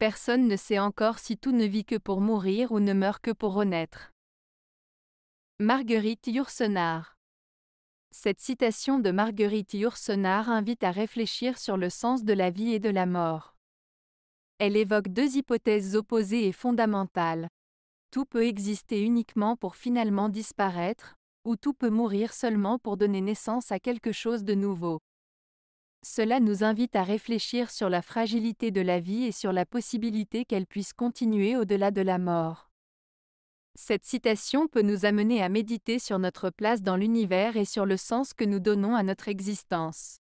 Personne ne sait encore si tout ne vit que pour mourir ou ne meurt que pour renaître. Marguerite Yourcenar Cette citation de Marguerite Yourcenar invite à réfléchir sur le sens de la vie et de la mort. Elle évoque deux hypothèses opposées et fondamentales. Tout peut exister uniquement pour finalement disparaître, ou tout peut mourir seulement pour donner naissance à quelque chose de nouveau. Cela nous invite à réfléchir sur la fragilité de la vie et sur la possibilité qu'elle puisse continuer au-delà de la mort. Cette citation peut nous amener à méditer sur notre place dans l'univers et sur le sens que nous donnons à notre existence.